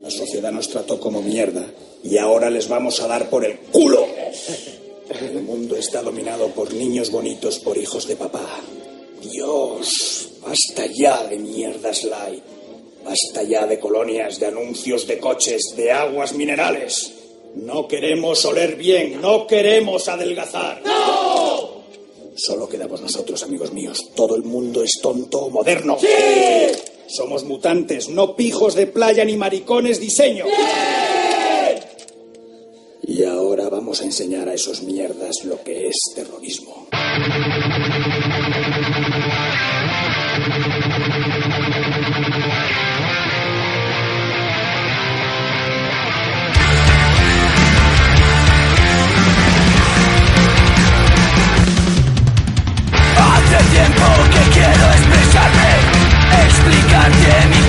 La sociedad nos trató como mierda y ahora les vamos a dar por el culo. El mundo está dominado por niños bonitos, por hijos de papá. Dios, basta ya de mierdas light. Basta ya de colonias, de anuncios de coches, de aguas minerales. No queremos oler bien, no queremos adelgazar. ¡No! Solo quedamos nosotros, amigos míos. Todo el mundo es tonto o moderno. ¡Sí! Somos mutantes, no pijos de playa ni maricones diseño. Y ahora vamos a enseñar a esos mierdas lo que es terrorismo. Hace tiempo que quiero. pandemic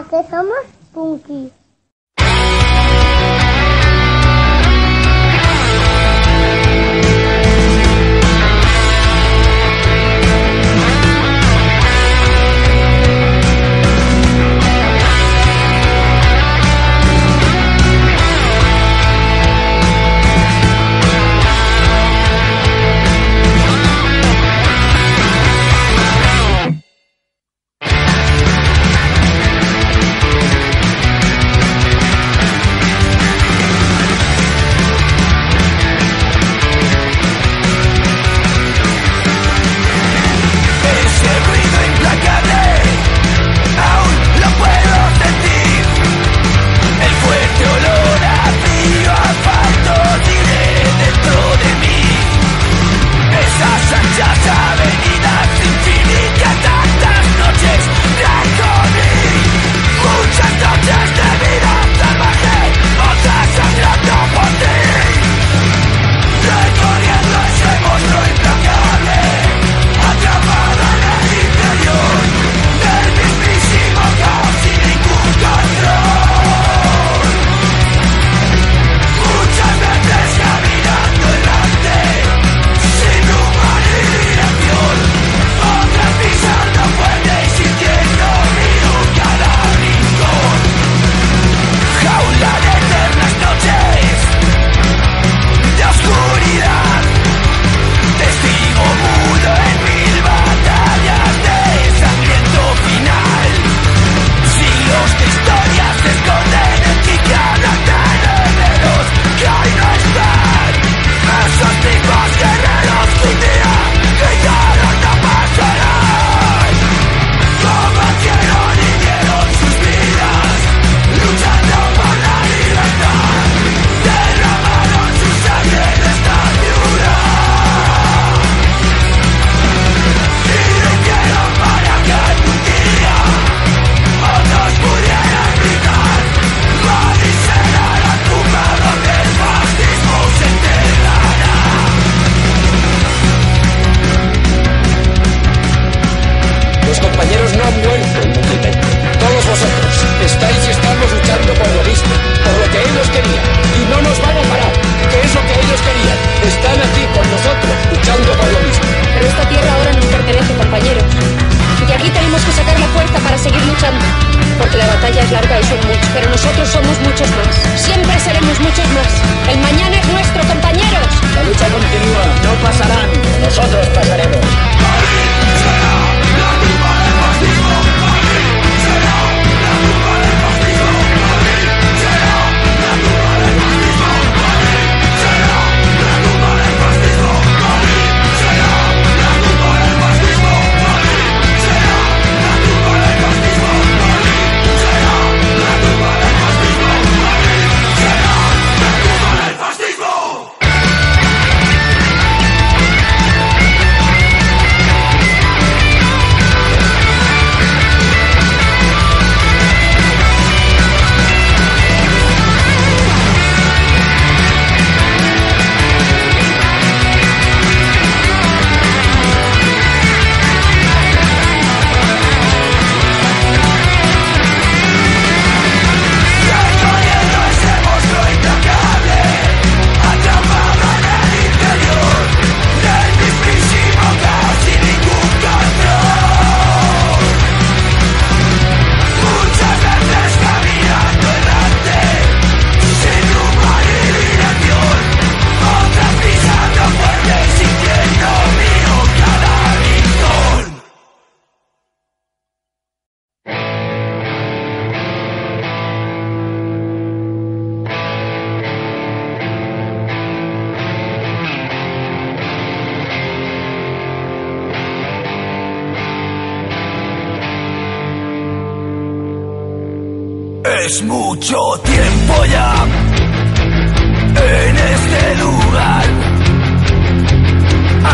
a que Es mucho tiempo ya en este lugar,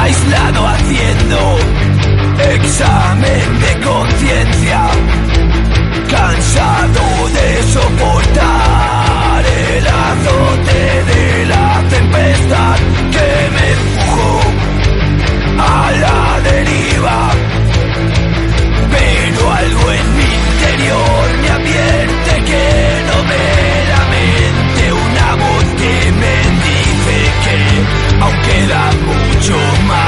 aislado haciendo examen de conciencia, cansado de soportar el azote de la tempestad que me empujó a la deriva. queda mucho más.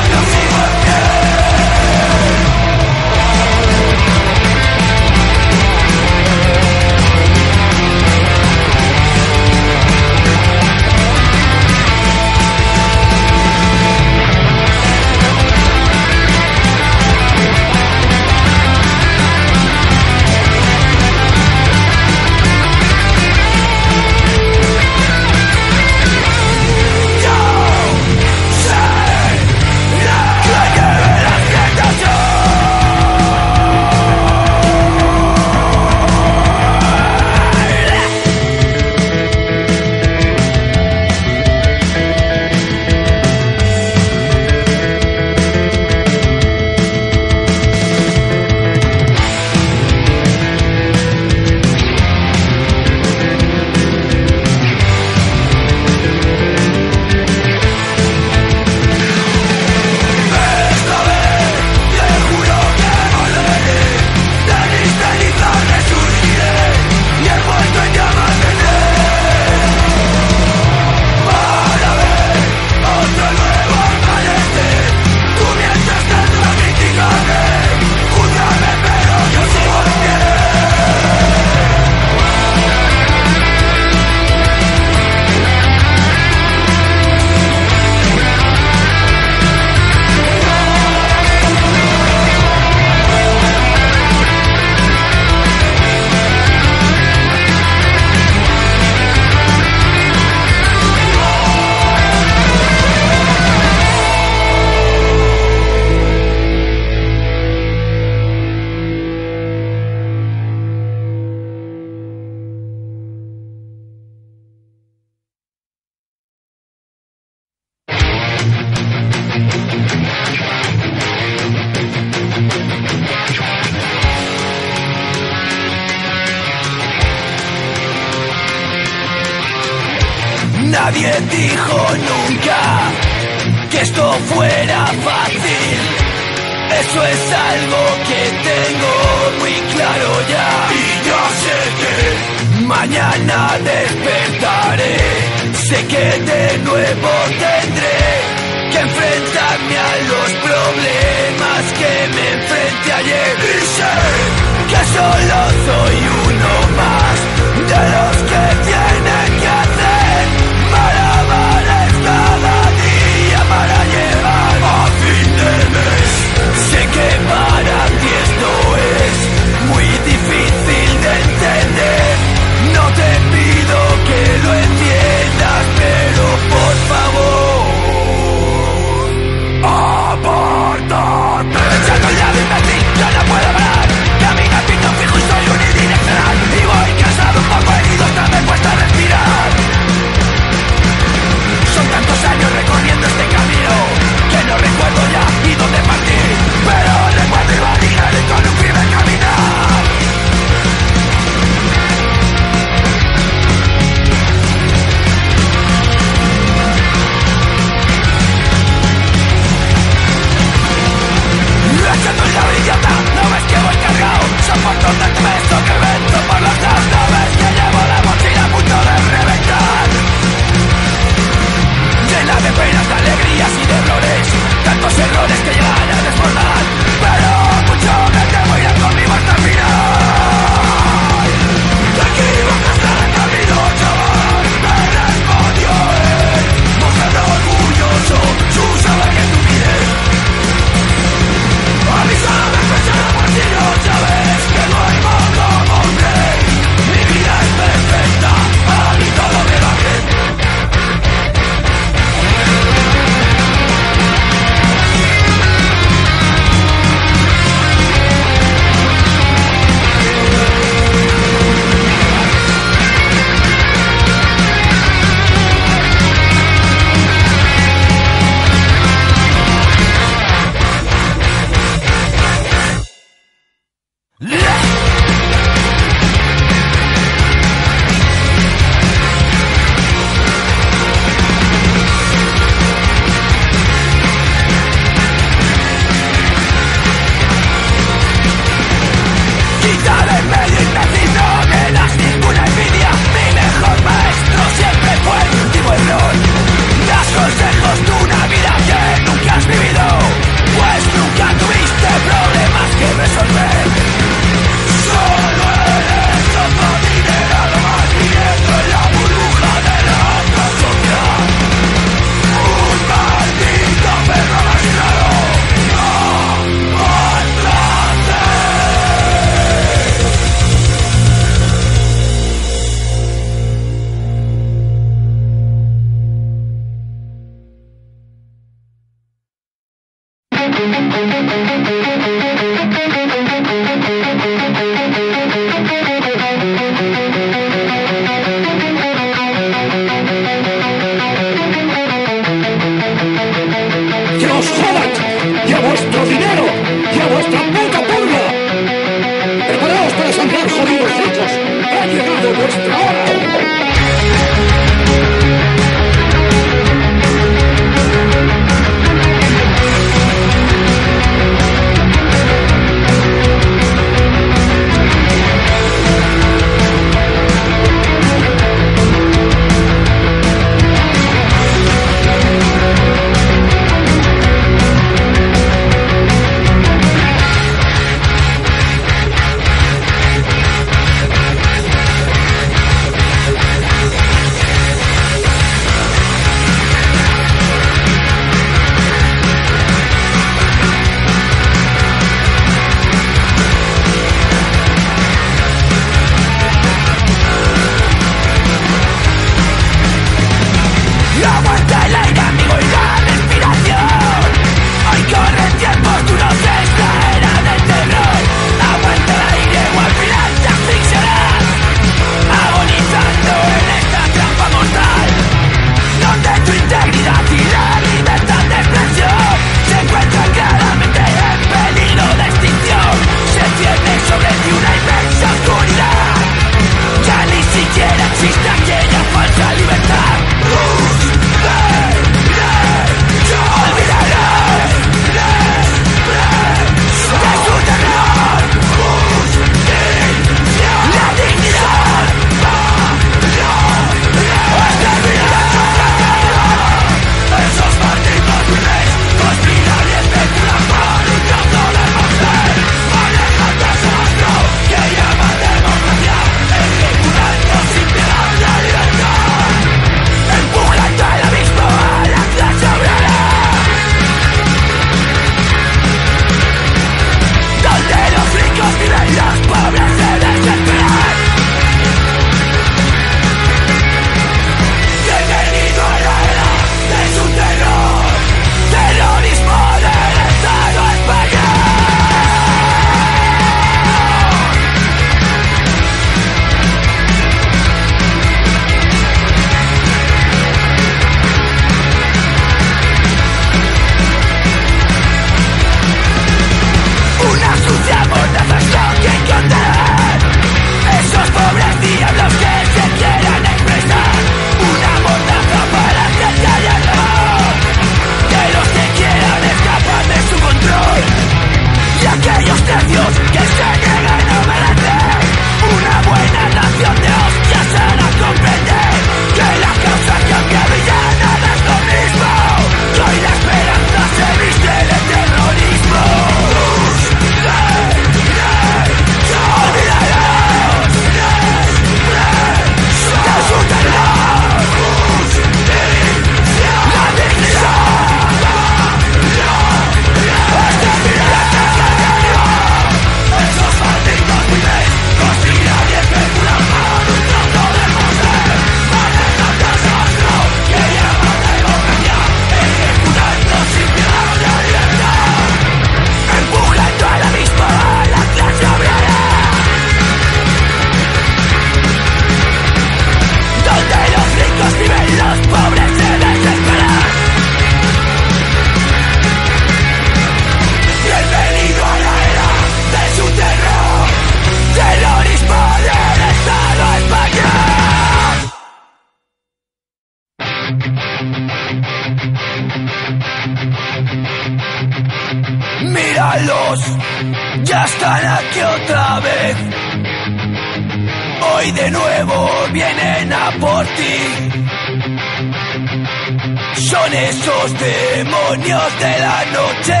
Esos demonios de la noche.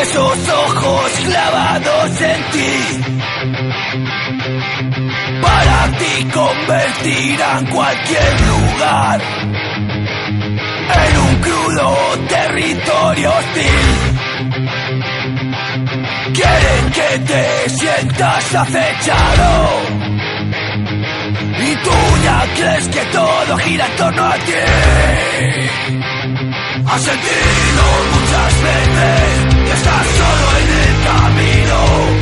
Esos ojos clavados en ti. Para ti convertirán cualquier lugar en un crudo territorio hostil. Quieren que te sientas acechado. Y tú ya crees que todo gira en torno a ti. Has sentido muchas veces que estás solo en el camino.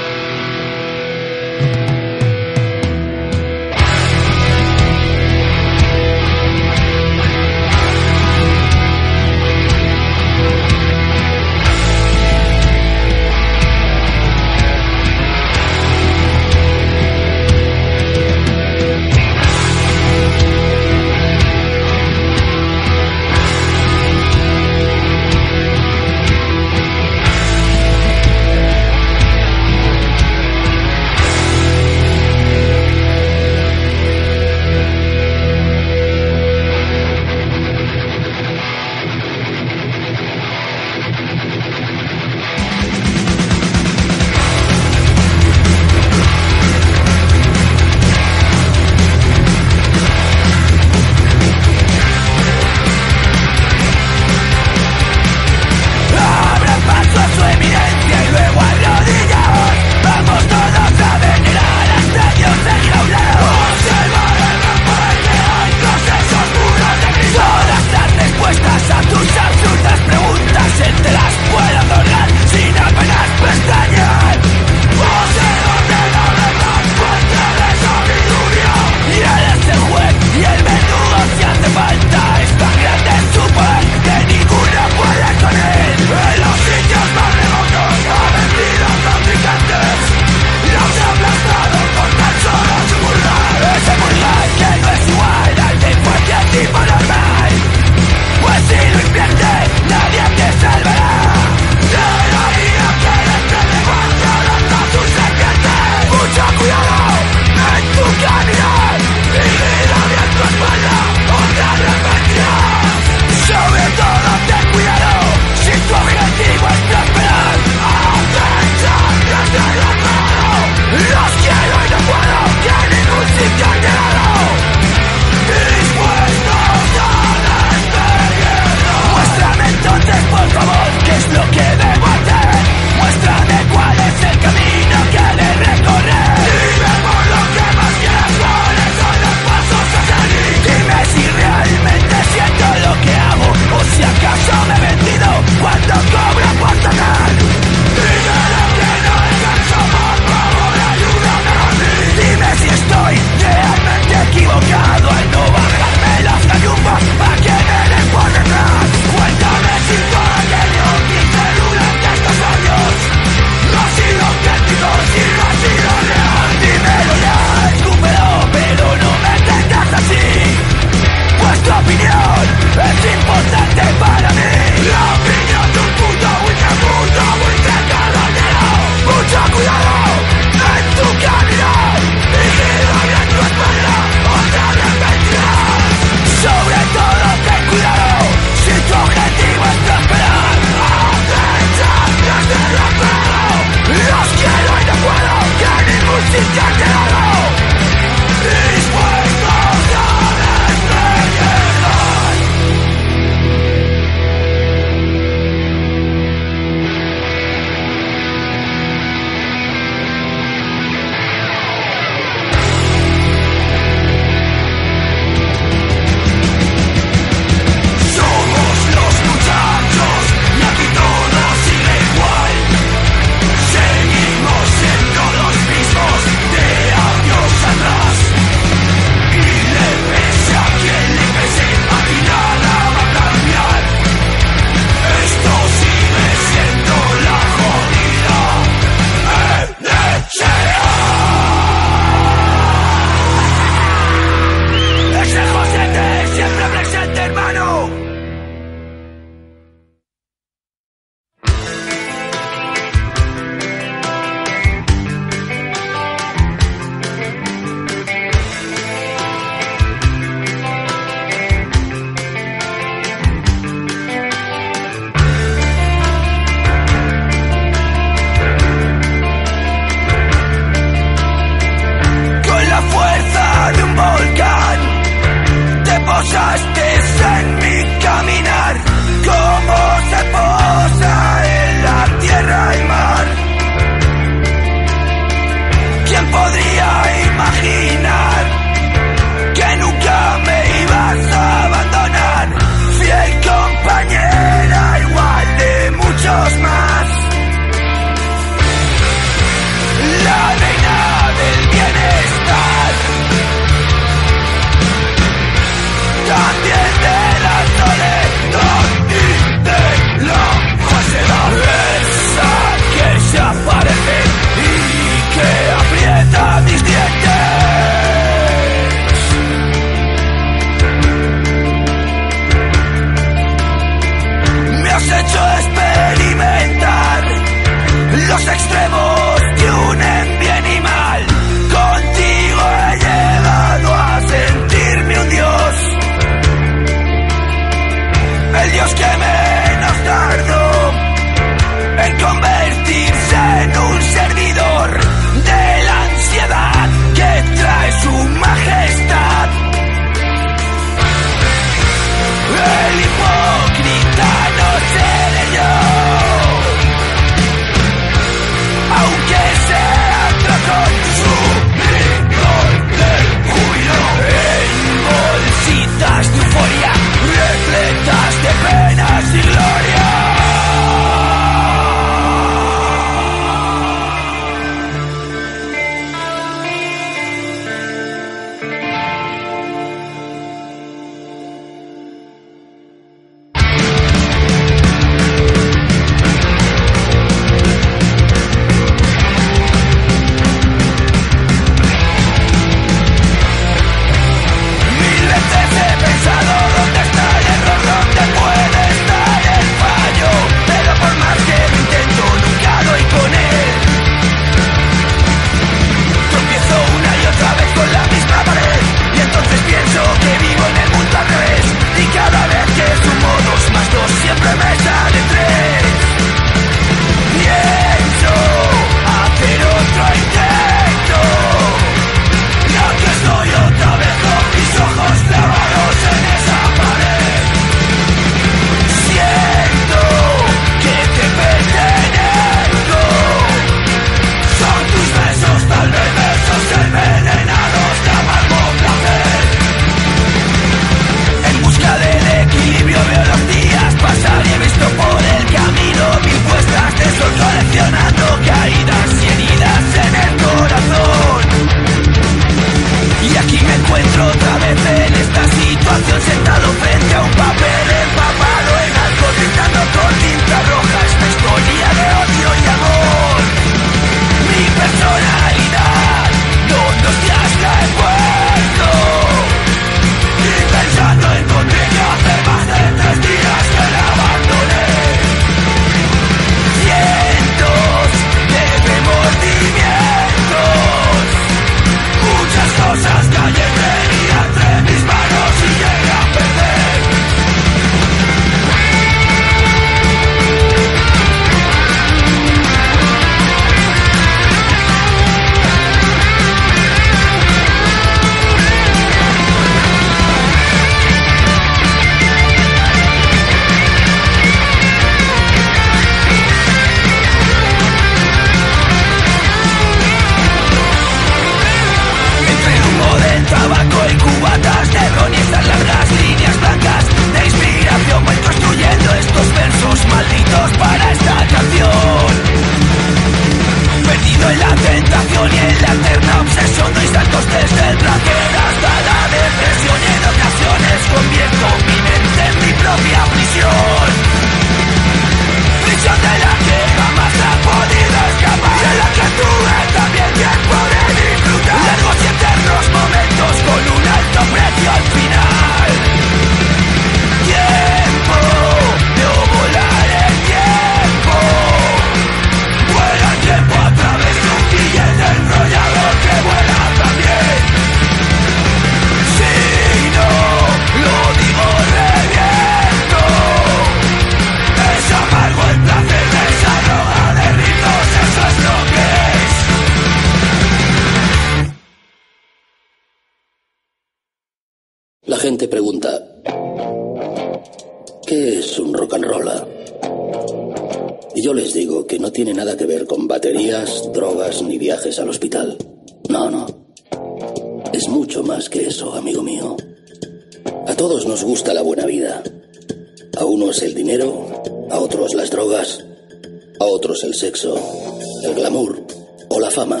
el glamour o la fama.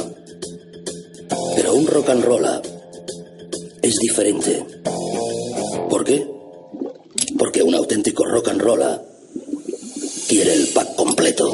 Pero un rock and roll es diferente. ¿Por qué? Porque un auténtico rock and roll quiere el pack completo.